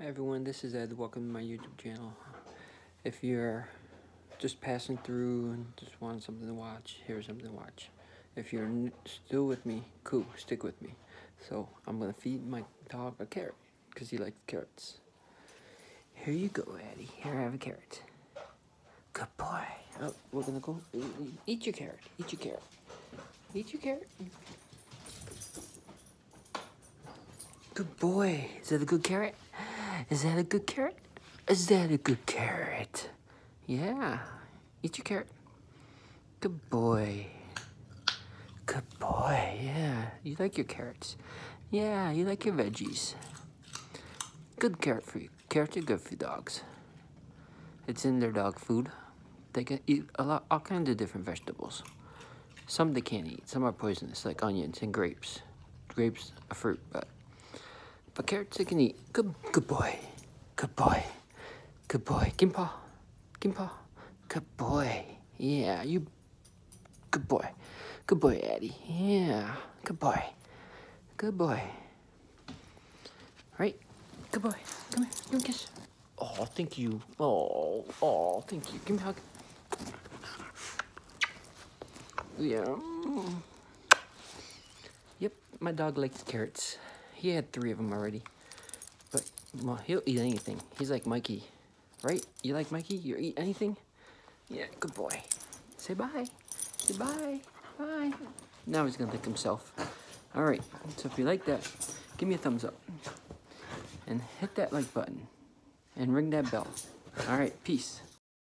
Hi everyone, this is Ed. Welcome to my YouTube channel. If you're just passing through and just want something to watch, here's something to watch. If you're still with me, cool, stick with me. So I'm gonna feed my dog a carrot because he likes carrots. Here you go, Eddie. Here I have a carrot. Good boy. Oh, we're gonna go eat your carrot. Eat your carrot. Eat your carrot. Good boy. Is that a good carrot? Is that a good carrot? Is that a good carrot? Yeah. Eat your carrot. Good boy. Good boy. Yeah. You like your carrots. Yeah, you like your veggies. Good carrot for you. Carrots are good for dogs. It's in their dog food. They can eat a lot, all kinds of different vegetables. Some they can't eat. Some are poisonous, like onions and grapes. Grapes, a fruit, but but carrots they can eat. Good, good boy. Good boy. Good boy. Gimpa. Gimpa. Good boy. Yeah, you. Good boy. Good boy, Eddie. Yeah. Good boy. Good boy. Right? Good boy. Come here. Give me a kiss. Oh, thank you. Oh, oh, thank you. Give me a hug. Yeah. Yep, my dog likes carrots. He had three of them already. But well, he'll eat anything. He's like Mikey. Right? You like Mikey? You eat anything? Yeah, good boy. Say bye. Say bye. Bye. Now he's gonna lick himself. Alright, so if you like that, give me a thumbs up. And hit that like button. And ring that bell. Alright, peace.